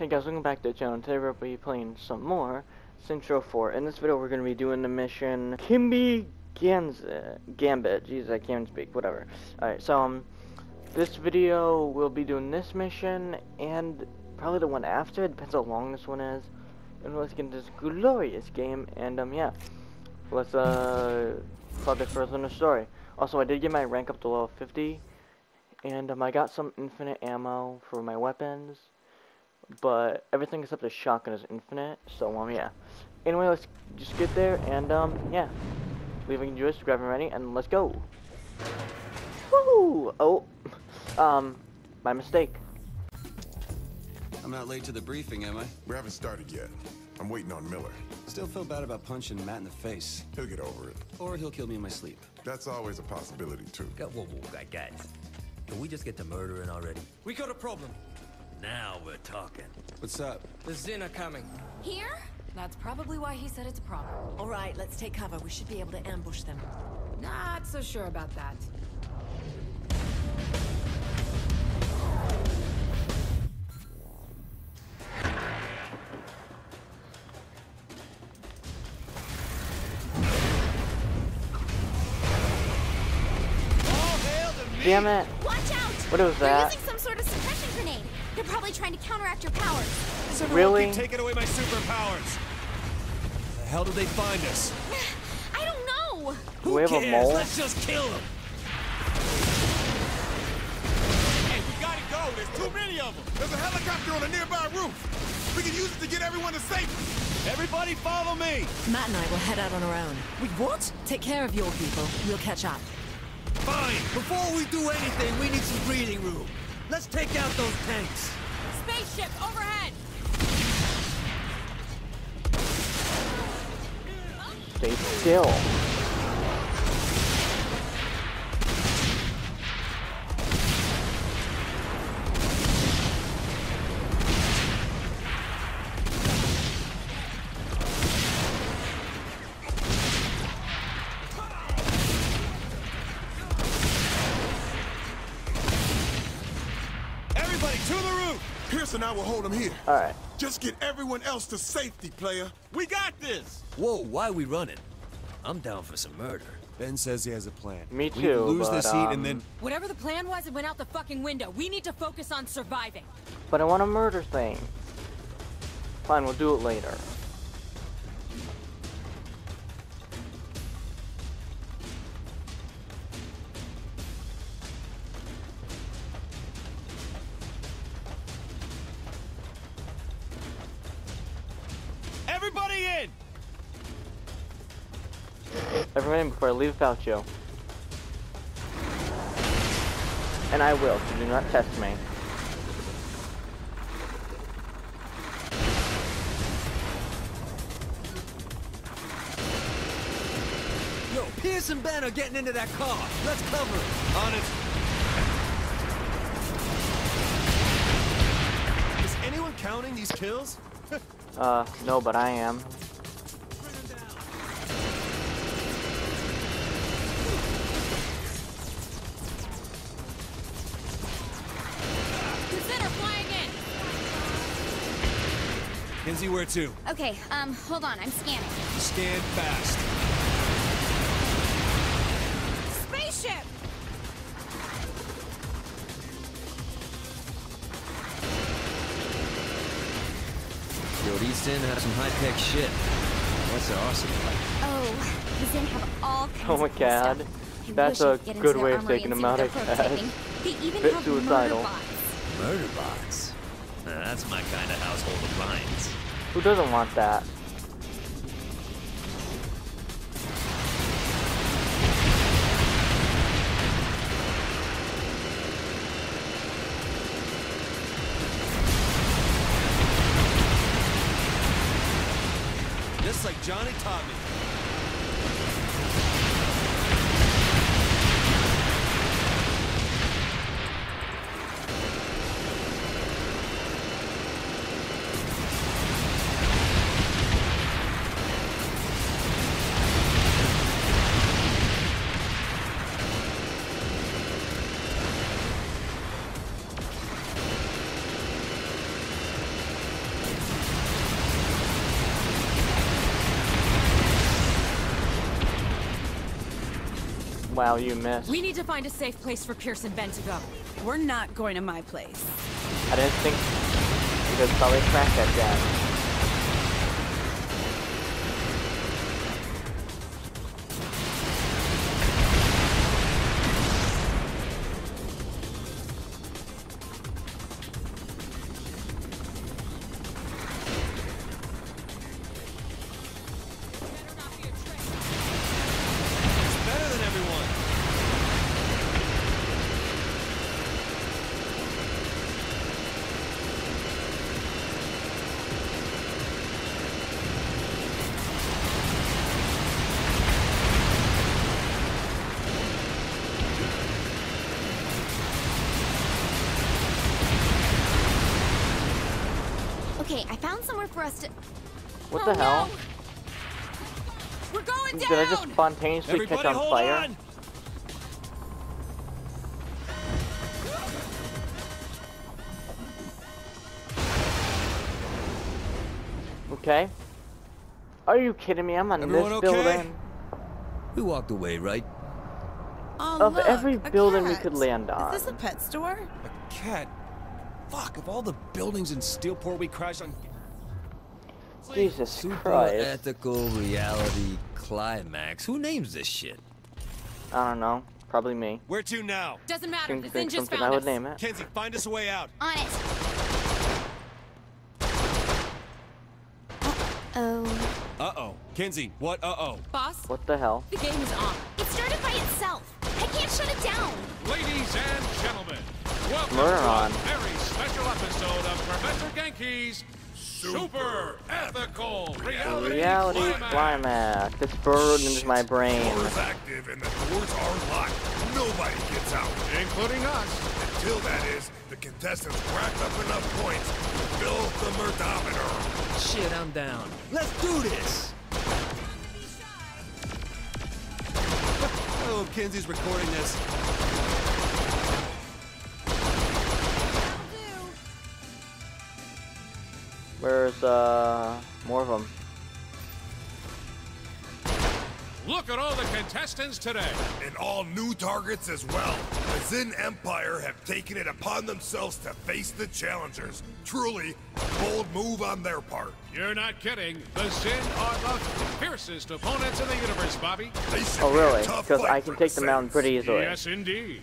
Hey guys, welcome back to the channel. Today we're going to be playing some more Saints 4. In this video we're going to be doing the mission Kimby Ganza, Gambit. Jeez, I can't speak. Whatever. Alright, so um, this video we'll be doing this mission and probably the one after. It depends how long this one is. And let's get into this glorious game. And um, yeah, let's uh, plug it further in the story. Also, I did get my rank up to level 50. And um, I got some infinite ammo for my weapons but everything except the shotgun is infinite, so, um, yeah. Anyway, let's just get there, and, um, yeah. Leaving Jewish, grabbing ready, and let's go. Woo! Oh, um, my mistake. I'm not late to the briefing, am I? We haven't started yet. I'm waiting on Miller. Still feel bad about punching Matt in the face. He'll get over it. Or he'll kill me in my sleep. That's always a possibility, too. Whoa, whoa, whoa, guys. Can we just get to murdering already? We got a problem. Now we're talking. What's up? The Zin are coming. Here? That's probably why he said it's a problem. All right, let's take cover. We should be able to ambush them. Not so sure about that. Damn it. Watch out! What was that? Probably trying to counteract your powers. Really? Keep taking away my superpowers. The hell did they find us? I don't know! Do we have a cares? mole? Let's just kill them. Hey, we gotta go. There's too many of them. There's a helicopter on a nearby roof. We can use it to get everyone to safety. Everybody follow me. Matt and I will head out on our own. Wait, what? Take care of your people. We'll catch up. Fine! Before we do anything, we need some breathing room. Let's take out those tanks. Spaceship overhead! Stay still. And I will here. Alright. Just get everyone else to safety, player. We got this. Whoa, why are we running? I'm down for some murder. Ben says he has a plan. Me We too, need to lose but, this heat um, and then... Whatever the plan was, it went out the fucking window. We need to focus on surviving. But I want a murder thing. Fine, we'll do it later. Everyone before I leave without you. And I will, so do not test me. Yo, Pierce and Ben are getting into that car. Let's cover it. On it. Is anyone counting these kills? Uh, no, but I am. Kinzie, where to? Okay, um, hold on, I'm scanning. Scan fast. Spaceship! Yo, these Zin have some high-tech shit. What's their arsenal like? Oh, the Zin have all kinds Oh my of cool god. stuff. I That's wish I a could get into good way of taking them out, what I they're guess. prototyping. They even Bit have suicidal. murder bots. Murder bots. Now, that's my kind of household appliance. Who doesn't want that? Just like Johnny taught me. Wow, you missed. We need to find a safe place for Pierce and Ben to go. We're not going to my place. I didn't think you could probably crack that down. Okay, I found somewhere for us to. What Oh, the hell? no. We're going down. Did I just spontaneously Everybody catch on fire? on. Okay. Are you kidding me? I'm on Everyone this okay? building. We walked away, right? Oh, Of look, every a building we could land on. Is this a pet store? A cat. Fuck, of all the buildings in Steelport we crashed on. Jesus Super Christ. ethical reality climax. Who names this shit? I don't know. Probably me. Where to now? Doesn't matter. Think The think just found I would us. name it. Kinzie, find us a way out. On it. Uh-oh. Uh-oh. Kinzie, what uh-oh? Boss, What the hell? the game is on. It started by itself. I can't shut it down. Ladies and gentlemen, welcome Murder on. a very special episode of Professor Genki's Super Ethical Reality, Reality Climax. climax. It's burned into my brain. Doors active and the doors are locked. Nobody gets out. including us. Until that is, the contestants rack up enough points to build the murdometer. Shit, I'm down. Let's do this! Oh, Kinzie's recording this. Where's, uh, more of them? Look at all the contestants today. And all new targets as well. The Zin Empire have taken it upon themselves to face the challengers. Truly, a bold move on their part. You're not kidding. The Zin are the fiercest opponents in the universe, Bobby. They Oh, really? Because I can take them out Sins. pretty easily. Yes, indeed.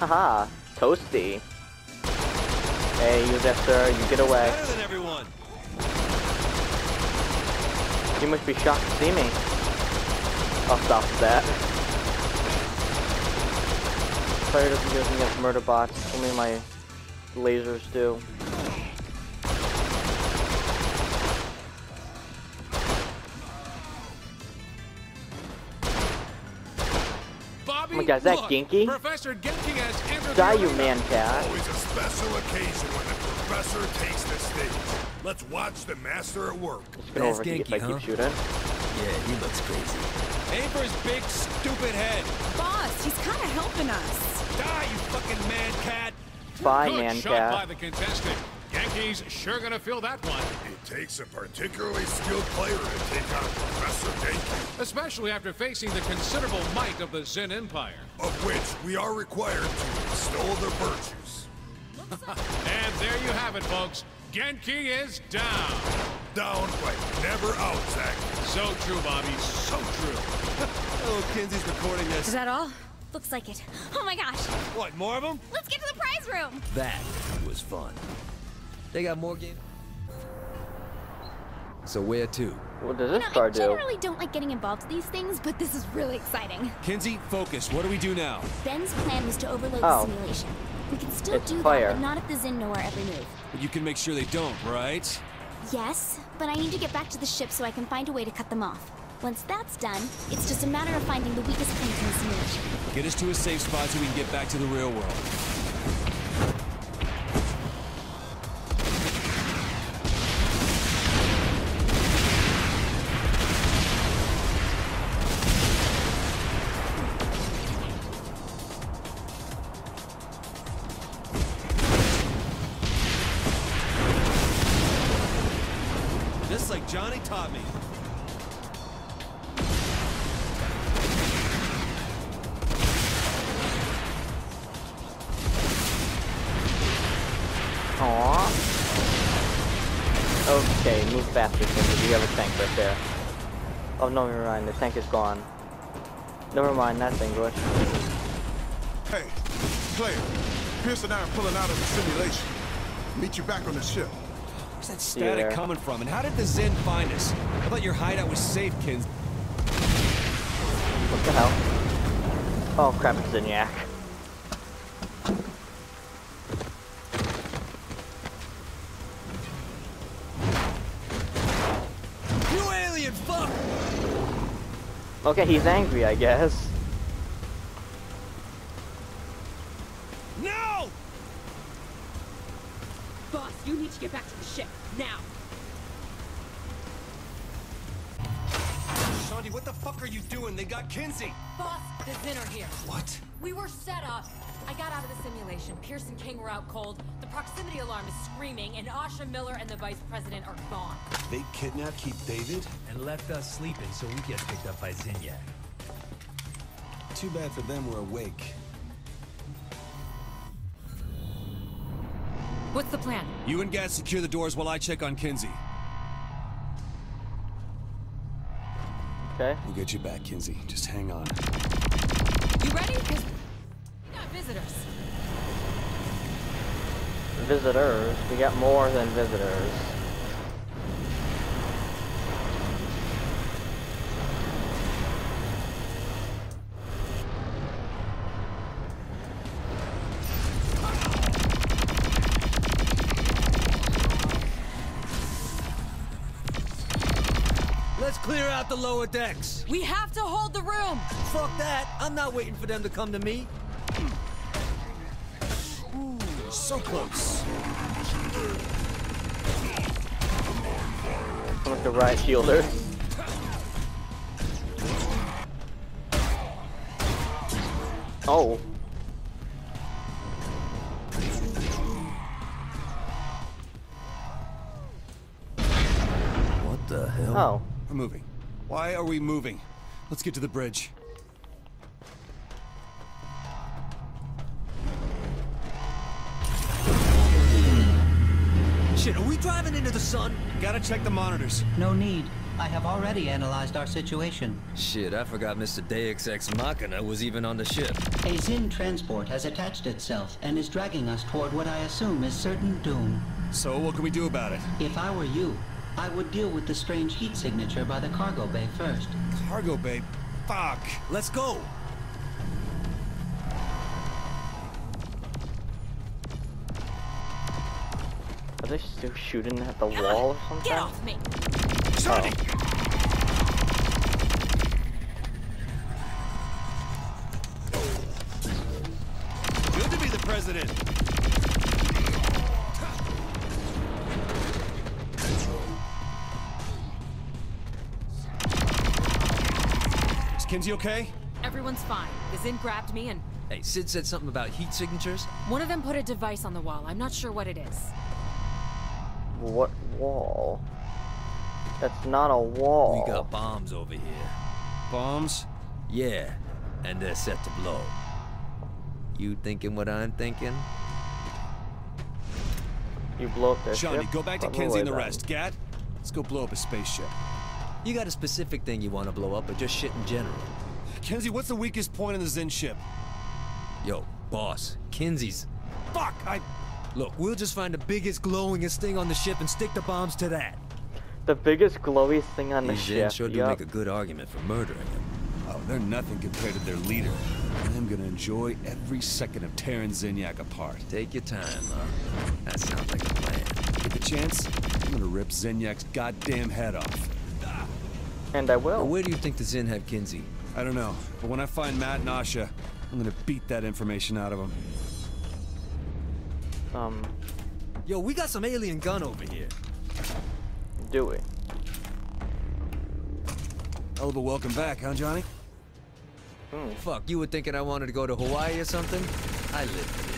Haha. Toasty. Hey, you there, sir. You get away. Better than everyone. You must be shocked to see me. I'll stop that. Fire doesn't do anything against murder bots. Only my lasers do. Bobby, Oh my God, is that look, Genki? Professor Genki has entered Die, the you arena. man cat. Always a special occasion when the professor takes the stage. Let's watch the master at work. It's gonna That's overheat if I huh? keep shooting. Yeah, he looks crazy. Aim for his big, stupid head. Boss, he's kind of helping us. Die, you fucking man cat. Bye, Good man shot by the contestant. Yankees sure gonna feel that one, It takes a particularly skilled player to take out Professor Genki, especially after facing the considerable might of the Zin Empire. of which we are required to extol the virtues. And there you have it, folks. Genki is down. Down, but never out, Zach. So true, Bobby. So true. Oh, Kinzie's recording this. Is that all? Looks like it. Oh my gosh. What, more of them? Let's get to the prize room. That was fun. They got more games. So where to? What does You this know, I do? I generally don't like getting involved in these things, but this is really exciting. Kinzie, focus. What do we do now? Ben's plan was to overload Oh. the simulation. We can still It's do fire. that, but not if the Zin know our every move. But you can make sure they don't, right? Yes, but I need to get back to the ship so I can find a way to cut them off. Once that's done, it's just a matter of finding the weakest link in the simulation. Get us to a safe spot so we can get back to the real world. Okay, move faster, Kimby. You have a tank right there. Oh, no, never mind. The tank is gone. Never mind, that's English. Hey, player. Pierce and I are pulling out of the simulation. Meet you back on the ship. Where's that static there. coming from? And how did the Zin find us? I thought your hideout was safe, Kins. What the hell? Oh crap, it's Zinyak. Okay, he's angry, I guess. No! Boss, you need to get back to the ship, now! Shaundi, what the fuck are you doing? They got Kinzie. Boss, the Zin are here. What? We were set up. I got out of the simulation. Pierce and King were out cold. The proximity alarm is screaming, and Asha Miller and the Vice President are gone. They kidnapped Keith David? And left us sleeping so we get picked up by Zinyak. Too bad for them we're awake. What's the plan? You and Gat secure the doors while I check on Kinzie. Okay. We'll get you back, Kinzie. Just hang on. You ready? 'Cause we got visitors. Visitors. We got more than visitors. Let's clear out the lower decks. We have to hold the room! Fuck that. I'm not waiting for them to come to me. So close. With the right shielder. Oh. What the hell? Oh. We're moving. Why are we moving? Let's get to the bridge. Shit, are we driving into the sun? Gotta check the monitors. No need. I have already analyzed our situation. Shit, I forgot Mr. Deus Ex Machina was even on the ship. A Zin transport has attached itself and is dragging us toward what I assume is certain doom. So, what can we do about it? If I were you, I would deal with the strange heat signature by the cargo bay first. Cargo bay? Fuck. Let's go. Are they still shooting at the wall or something? Get off me! Oh. Good to be the president. Is Kinzie okay? Everyone's fine. The Zin grabbed me and Hey, Sid said something about heat signatures? one of them put a device on the wall. I'm not sure what it is. What wall? That's not a wall. We got bombs over here. Bombs? Yeah, and they're set to blow. You thinking what I'm thinking? You blow up their Johnny, ship? go back to By the and the then. rest. Gat, let's go blow up a spaceship. You got a specific thing you want to blow up or just shit in general? Kinzie, what's the weakest point in the Zin ship? Yo, boss, Kinzie's. Fuck, I... Look, we'll just find the biggest, glowingest thing on the ship and stick the bombs to that. The biggest glowiest thing on the These ship. Zin sure do yup. make a good argument for murdering him. Oh, they're nothing compared to their leader. And I'm gonna enjoy every second of tearing Zinyak apart. Take your time, huh? That sounds like a plan. Get the chance, I'm gonna rip Zinyak's goddamn head off. And I Now, will. where do you think the Zin have Kinzie? I don't know, but when I find Matt and Asha, I'm gonna beat that information out of them. Um, Yo, we got some alien gun over here. do it. Hell of a welcome back, huh, Johnny? Hmm. Fuck, you were thinking I wanted to go to Hawaii or something? I live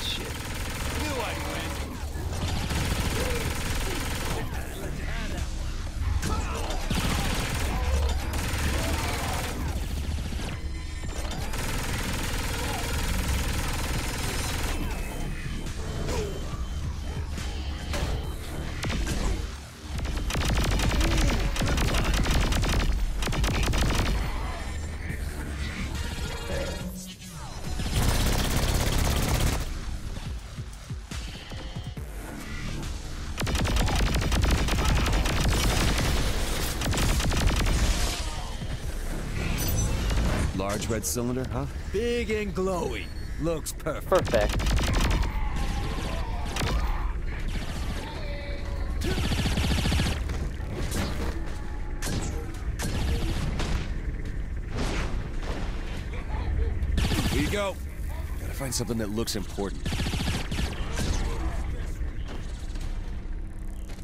Large red cylinder, huh? Big and glowy. Looks perfect. Perfect. Here you go. Gotta find something that looks important.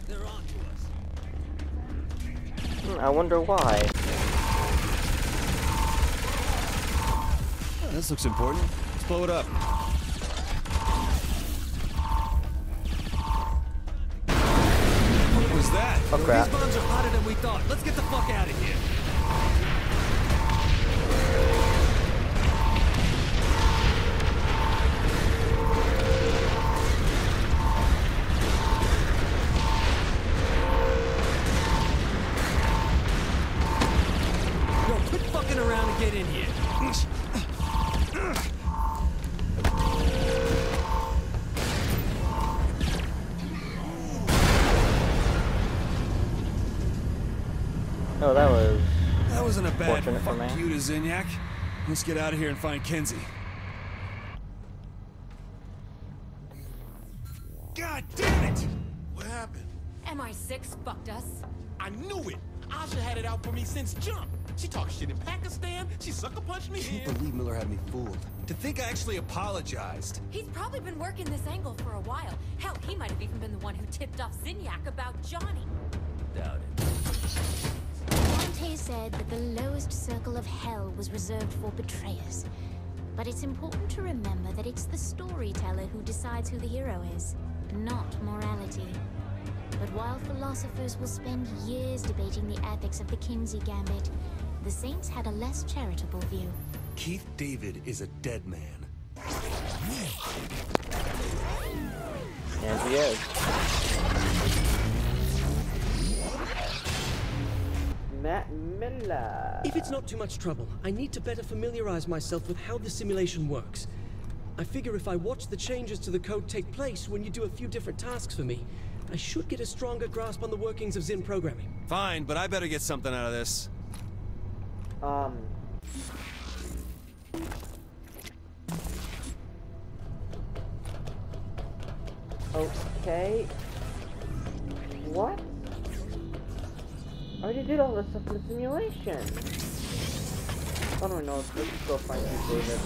They're on to us. Hmm, I wonder why. This looks important. Let's blow it up. What was that? Oh crap. These bombs are hotter than we thought. Let's get the fuck out of here. That wasn't a bad Fortunate for fuck me. you to Zinyak. Let's get out of here and find Kinzie. God damn it! What happened? MI6 fucked us. I knew it! Asha had it out for me since jump. She talked shit in Pakistan. She sucker punched me Can't here. believe Miller had me fooled. To think I actually apologized. He's probably been working this angle for a while. Hell, he might have even been the one who tipped off Zinyak about Johnny. Doubt it. Dante said that the lowest circle of hell was reserved for betrayers. But it's important to remember that it's the storyteller who decides who the hero is, not morality. But while philosophers will spend years debating the ethics of the Kinzie Gambit, the Saints had a less charitable view. Keith David is a dead man. and he is. Matt Miller. If it's not too much trouble, I need to better familiarize myself with how the simulation works. I figure if I watch the changes to the code take place when you do a few different tasks for me, I should get a stronger grasp on the workings of Zin programming. Fine, but I better get something out of this. Um. Okay. What? I already did all this stuff in the simulation. I don't know. Let's just go find you, David.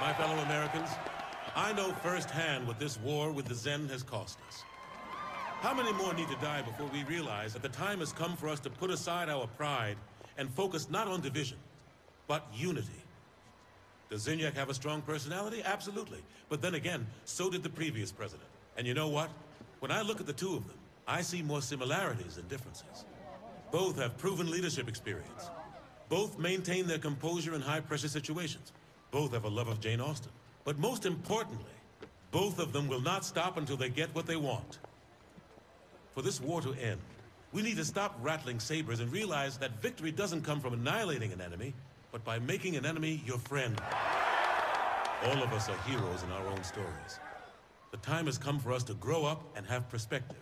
My fellow Americans, I know firsthand what this war with the Zin has cost us. How many more need to die before we realize that the time has come for us to put aside our pride and focus not on division, but unity? Does Zinyak have a strong personality? Absolutely. But then again, so did the previous president. And you know what? When I look at the two of them, I see more similarities than differences. Both have proven leadership experience. Both maintain their composure in high-pressure situations. Both have a love of Jane Austen. But most importantly, both of them will not stop until they get what they want. For this war to end, we need to stop rattling sabers and realize that victory doesn't come from annihilating an enemy, but by making an enemy your friend. All of us are heroes in our own stories. The time has come for us to grow up and have perspective.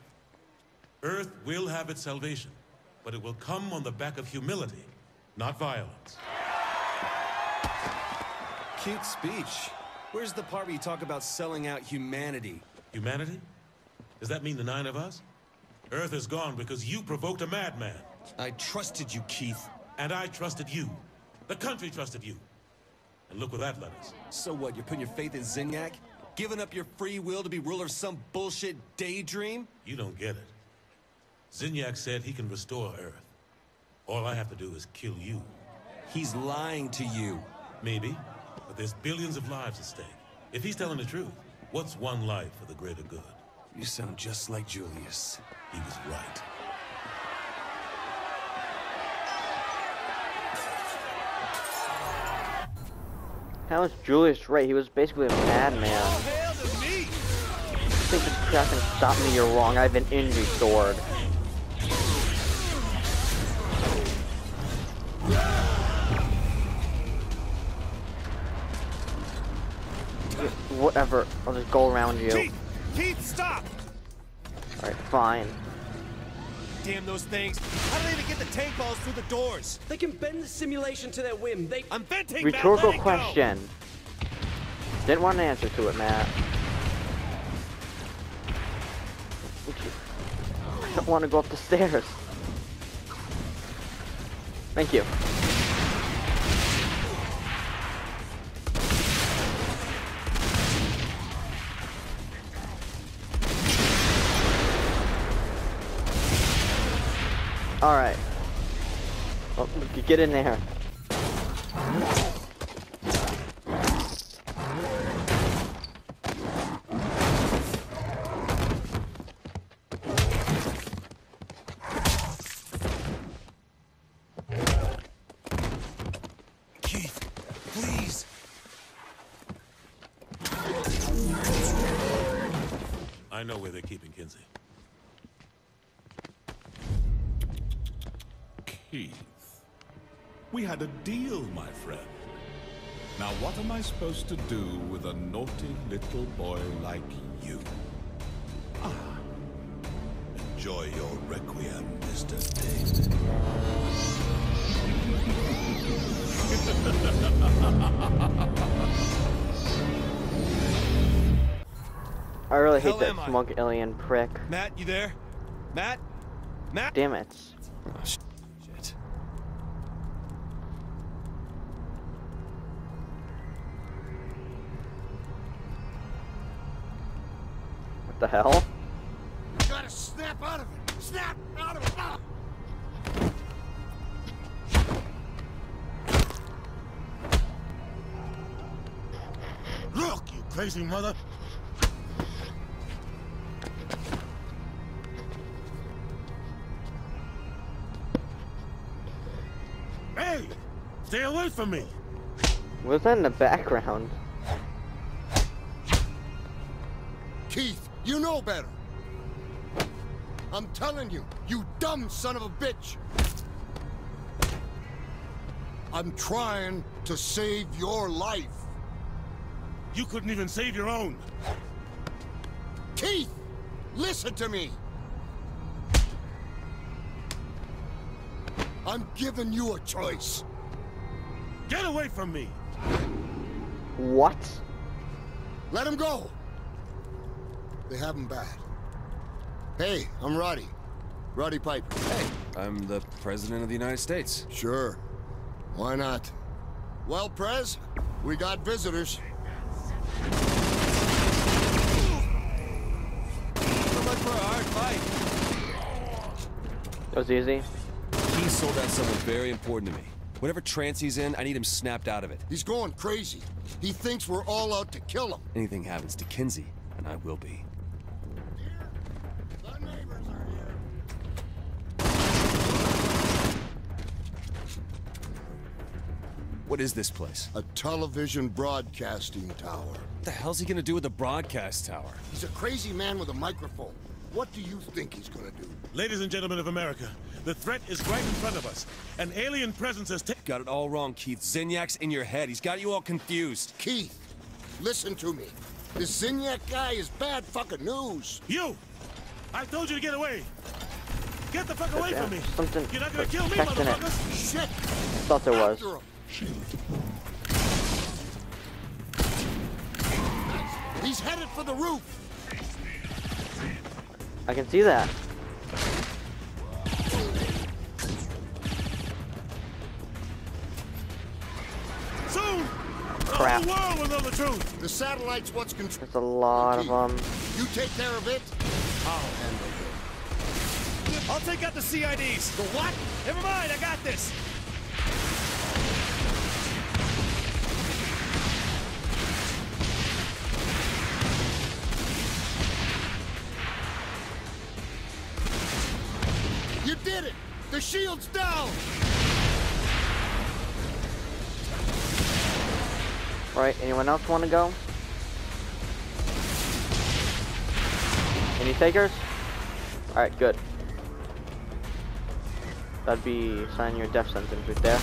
Earth will have its salvation, but it will come on the back of humility, not violence. Cute speech. Where's the part where you talk about selling out humanity? Humanity? Does that mean the nine of us? Earth is gone because you provoked a madman. I trusted you, Keith. And I trusted you. The country trusted you. And look where that led us. So what, you're putting your faith in Zinyak? Giving up your free will to be ruler of some bullshit daydream? You don't get it. Zinyak said he can restore Earth. All I have to do is kill you. He's lying to you. Maybe, but there's billions of lives at stake. If he's telling the truth, what's one life for the greater good? You sound just like Julius. He was right. How is Julius right? He was basically a madman. You think this crap can stop me? You're wrong. I have an Indy sword. Whatever. I'll just go around you. Chief, Keith, stop! Alright, fine. Damn those things. How do they even get the tank balls through the doors? They can bend the simulation to their whim. They. I'm venting, Rhetorical Matt, let go. question. Didn't want an answer to it, Matt. I don't want to go up the stairs. Thank you. Alright. Well, get in there. What am I supposed to do with a naughty little boy like you? Ah, Enjoy your requiem, Mr. David. I really hate that smug alien prick. Matt, you there? Matt? Matt? Damn it. Oh, the hell? You gotta snap out of it. Snap out of it. Ah! Look, you crazy mother. Hey! Stay away from me! What's that in the background? Keith, you know better. I'm telling you, you dumb son of a bitch. I'm trying to save your life. You couldn't even save your own. Keith, listen to me. I'm giving you a choice. Get away from me! What? Let him go. They have him bad. Hey, I'm Roddy. Roddy Piper. Hey, I'm the President of the United States. Sure. Why not? Well, Prez, we got visitors. So much for a hard fight. That was easy. He sold out someone very important to me. Whatever trance he's in, I need him snapped out of it. He's going crazy. He thinks we're all out to kill him. Anything happens to Kinzie, and I will be. What is this place? A television broadcasting tower. What the hell's he gonna do with a broadcast tower? He's a crazy man with a microphone. What do you think he's gonna do? Ladies and gentlemen of America, the threat is right in front of us. An alien presence has taken. Got it all wrong, Keith. Zinyak's in your head. He's got you all confused. Keith, listen to me. This Zinyak guy is bad fucking news. You! I told you to get away! Get the fuck away from me! something You're not gonna kill me, protecting it. motherfuckers! Shit! Thought there was. After him. He's headed for the roof. I can see that. Soon! Crap. The whole world will know the truth! The satellite's what's control. There's a lot of them. You take care of it. I'll handle it. I'll take out the CIDs. The what? Never mind, I got this. Right, anyone else want to go? Any takers? Alright, good. That'd be signing your death sentence right there.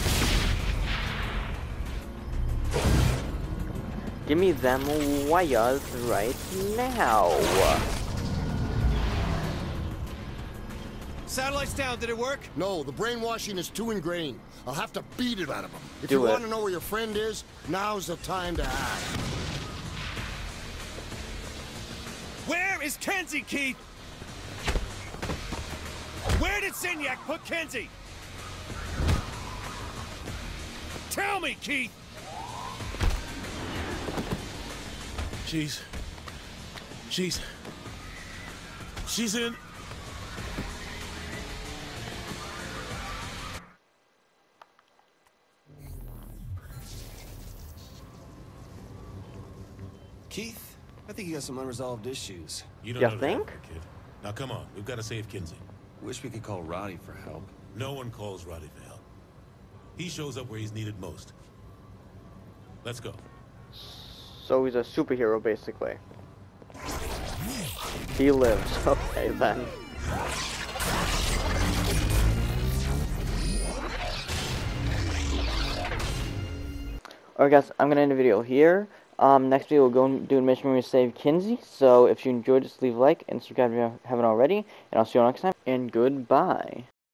Give me them wires right now. Satellites down, did it work? No, the brainwashing is too ingrained. I'll have to beat it out of them. If Do you it. want to know where your friend is, now's the time to act. Where is Kinzie, Keith? Where did Zinyak put Kinzie? Tell me, Keith! She's... She's... She's in... I got some unresolved issues. You don't Ya know that, think? kid. Now come on, we've got to save Kinzie. Wish we could call Roddy for help. No one calls Roddy for help. He shows up where he's needed most. Let's go. So he's a superhero, basically. He lives. Okay, then. Alright guys, I'm gonna end the video here. Um, next video we'll go do a mission where we save Kinzie. So if you enjoyed this, leave a like and subscribe if you haven't already. And I'll see you all next time. And goodbye.